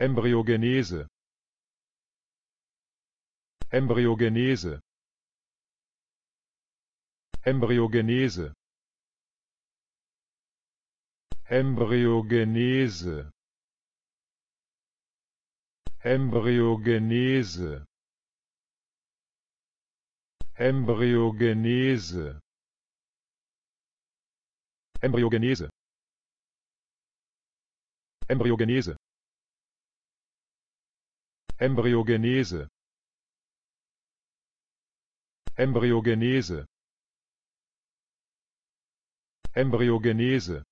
Embryogenese. Embryogenese. Embryogenese. Embryogenese. Embryogenese. Embryogenese. Embryogenese. Embryogenese Embryogenese. Embryogenese. Embryogenese